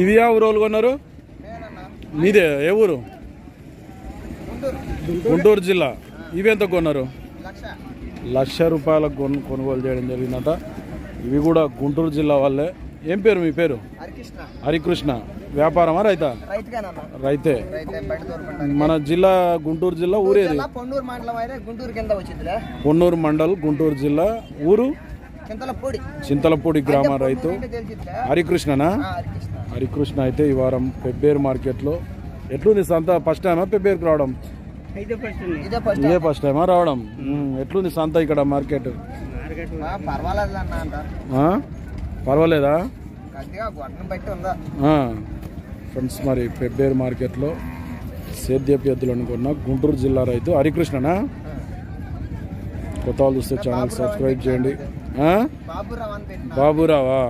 ఇవి ఆ ఊరు కొన్నారు? మీదే ఏ ఊరు? గుంటూరు జిల్లా. ఇవి ఎంత కొన్నారు? లక్ష రూపాయలకు కొను కొనుగోలు చేయడం జరిగిందట. ఇవి కూడా గుంటూరు జిల్లా వాళ్ళే. ఏం పేరు మీ పేరు? హరికృష్ణ. వ్యాపారమా రైతా? రైతే. మన జిల్లా గుంటూరు జిల్లా ఊరేది? పొన్నూరు మండలం గుంటూరు జిల్లా. ఊరు? చింతల పొడి చింతలపూడి గ్రామ రైతు. హరికృష్ణనా? హరికృష్ణ అయితే ఈ వారం పెబ్బేరు మార్కెట్లో. ఎట్లుంది సంత? ఫస్ట్ టైమా పెబ్బేరుకు రావడం? ఇదే ఫస్ట్ ఇదే ఫస్ట్ టైమా రావడం? ఎట్లుంది సంత ఇక్కడ మార్కెట్? పర్వాలేదు? ఫ్రెండ్స్ మరి పెబ్బేరు మార్కెట్లో సేద్యపు ఎద్దులు అనుకున్న గుంటూరు జిల్లా రైతు హరికృష్ణనా? కొత్త వాళ్ళు చూస్తే ఛానల్ సబ్స్క్రైబ్ చేయండి. బాబురావా